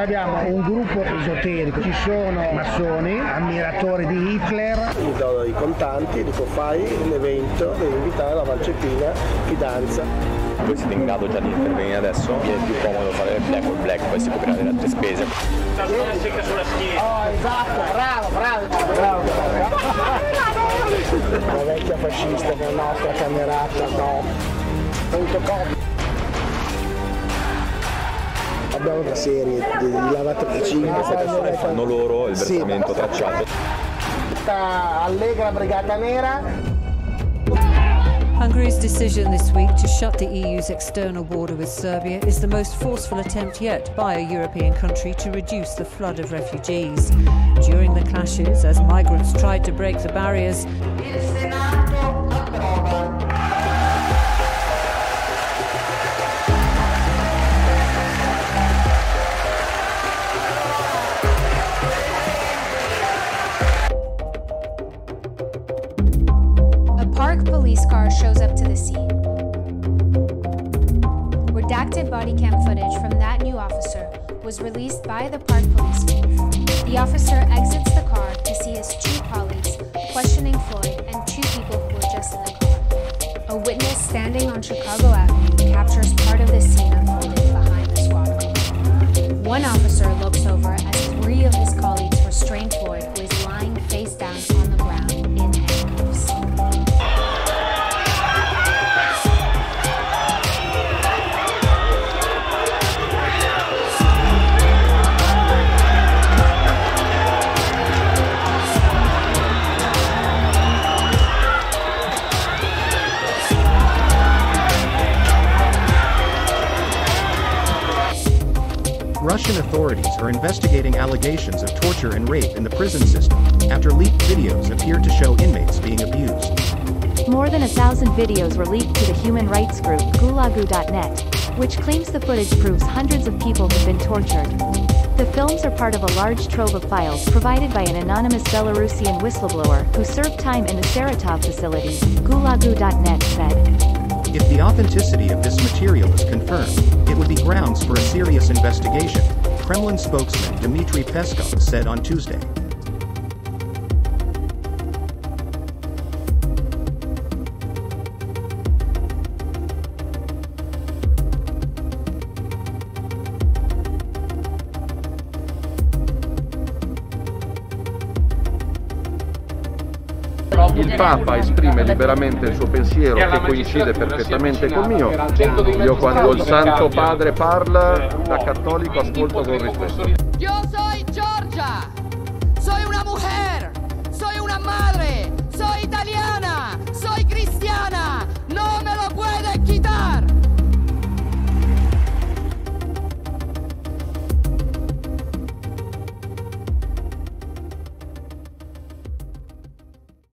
abbiamo un gruppo esoterico, ci sono massoni, ammiratori di Hitler. Gli do i contanti, dico fai l'evento, devi invitare la Valcepina, fidanza. Voi siete in grado già di intervenire adesso? È più comodo fare il black or black, poi si può creare altre spese. Oh, esatto, bravo, bravo, bravo. La vecchia fascista che è nostra camerata, no. Punto com. Abbiamo una serie di, di lavatrici. Queste persone fanno loro il Sì. tracciato. Questa allegra brigata nera Hungary's decision this week to shut the EU's external border with Serbia is the most forceful attempt yet by a European country to reduce the flood of refugees. During the clashes, as migrants tried to break the barriers, Il A park police car shows up to the scene. Redacted body cam footage from that new officer was released by the park police chief. The officer exits the car to see his two colleagues questioning Floyd and two people who were just in the car. A witness standing on Chicago Avenue Russian authorities are investigating allegations of torture and rape in the prison system after leaked videos appear to show inmates being abused. More than a thousand videos were leaked to the human rights group Gulagu.net, which claims the footage proves hundreds of people have been tortured. The films are part of a large trove of files provided by an anonymous Belarusian whistleblower who served time in the Saratov facility, Gulagu.net said. If the authenticity of this material is confirmed, it would grounds for a serious investigation, Kremlin spokesman Dmitry Peskov said on Tuesday. Il Papa esprime liberamente il suo pensiero che coincide perfettamente col mio. Io quando il Santo Padre parla da cattolico ascolto con rispetto.